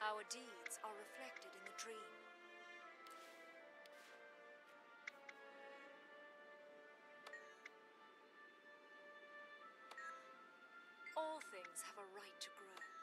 Our deeds are reflected in the dream. All things have a right to grow.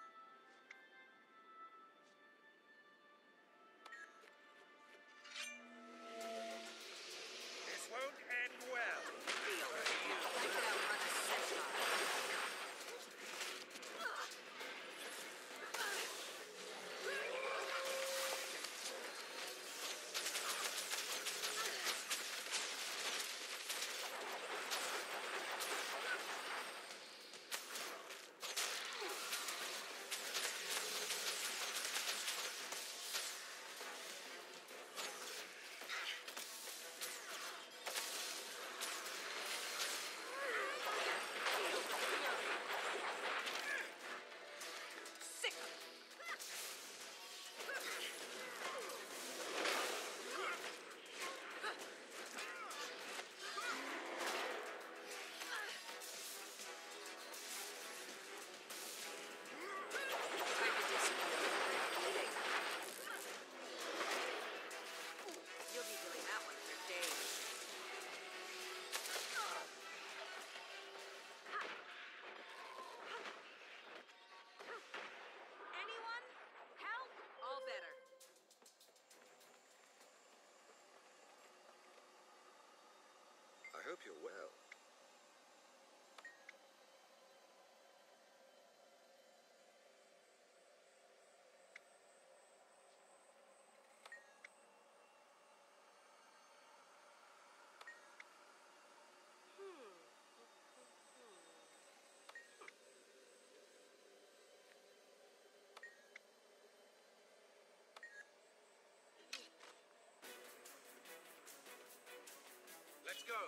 Go.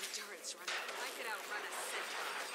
Endurance running. I could outrun a centaur.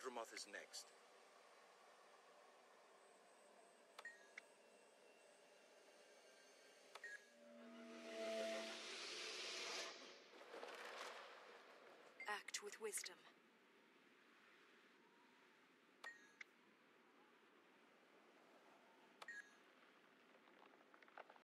Yldramoth is next. Act with wisdom.